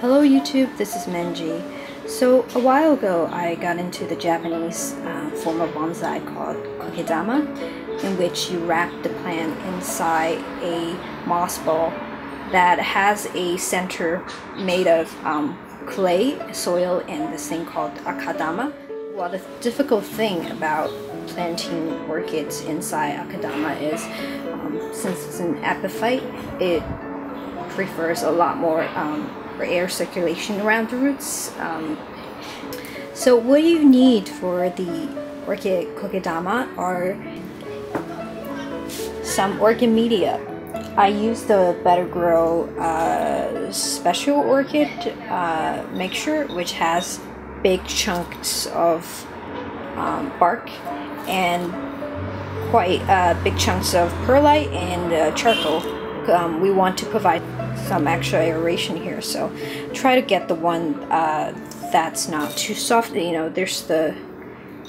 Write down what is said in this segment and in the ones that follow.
Hello YouTube, this is Menji. So a while ago I got into the Japanese uh, form of bonsai called kokedama in which you wrap the plant inside a moss ball that has a center made of um, clay, soil, and this thing called akadama. Well, the difficult thing about planting orchids inside akadama is um, since it's an epiphyte, it prefers a lot more um, air circulation around the roots. Um, so what do you need for the orchid kokedama are some orchid media. I use the Better-Gro uh, Special Orchid uh, mixture, which has big chunks of um, bark and quite uh, big chunks of perlite and uh, charcoal. Um, we want to provide some extra aeration here, so try to get the one uh, that's not too soft. You know, there's the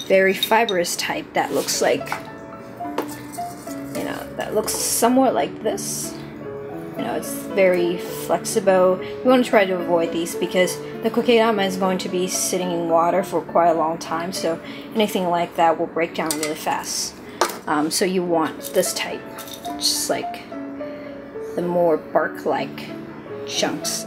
very fibrous type that looks like, you know, that looks somewhat like this. You know, it's very flexible. You want to try to avoid these because the kokedama is going to be sitting in water for quite a long time, so anything like that will break down really fast. Um, so you want this type, just like the more bark-like chunks.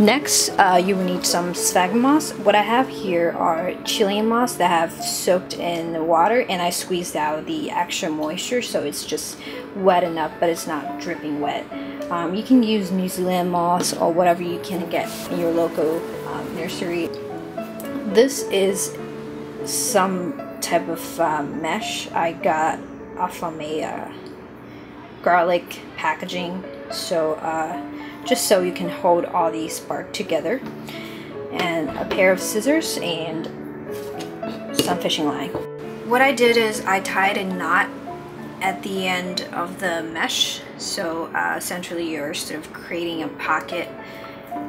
Next, uh, you will need some sphagnum moss. What I have here are Chilean moss that have soaked in the water and I squeezed out the extra moisture so it's just wet enough but it's not dripping wet. Um, you can use New Zealand moss or whatever you can get in your local um, nursery. This is some type of uh, mesh I got off of a uh, garlic packaging. So uh, just so you can hold all these bark together. And a pair of scissors and some fishing line. What I did is I tied a knot at the end of the mesh. So uh, essentially you're sort of creating a pocket.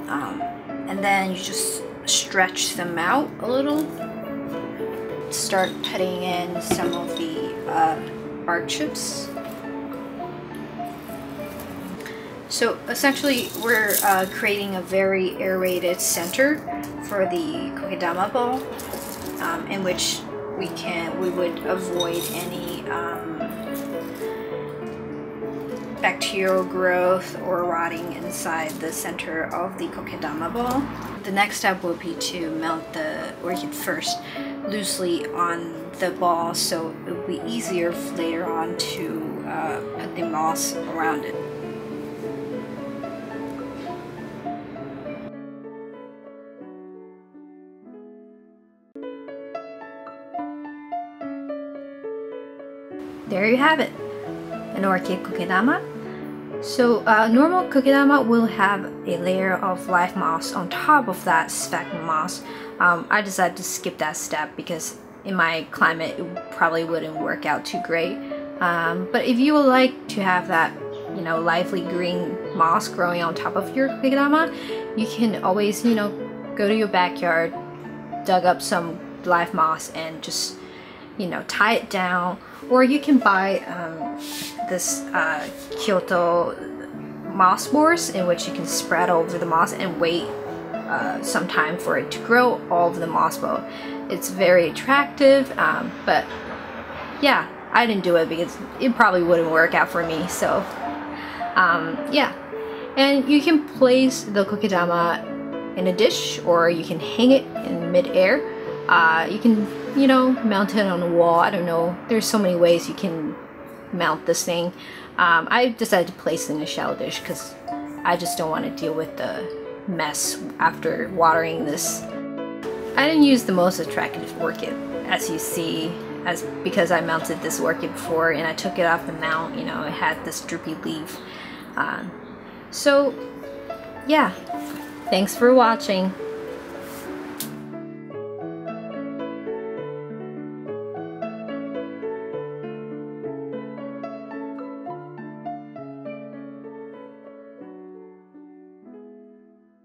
Um, and then you just stretch them out a little. Start putting in some of the uh, bark chips So essentially we're uh, creating a very aerated center for the kokedama ball um, in which we can we would avoid any um, bacterial growth or rotting inside the center of the kokedama ball. The next step will be to melt the orchid first loosely on the ball so it will be easier later on to uh, put the moss around it. There you have it. An orchid kokedama. So uh, normal kokedama will have a layer of live moss on top of that sphagnum moss um, I decided to skip that step because in my climate it probably wouldn't work out too great. Um, but if you would like to have that you know lively green moss growing on top of your kokedama you can always you know go to your backyard dug up some live moss and just you know tie it down or you can buy um, this uh, Kyoto moss boards in which you can spread over the moss and wait uh, some time for it to grow all over the moss bowl. It's very attractive, um, but yeah, I didn't do it because it probably wouldn't work out for me. So um, yeah, and you can place the kokedama in a dish or you can hang it in mid-air. Uh, you can you know, mount it on a wall. I don't know. There's so many ways you can mount this thing. Um, I decided to place in a shallow dish because I just don't want to deal with the mess after watering this. I didn't use the most attractive orchid, as you see, as because I mounted this orchid before and I took it off the mount, you know, it had this droopy leaf. Um, so, yeah, thanks for watching.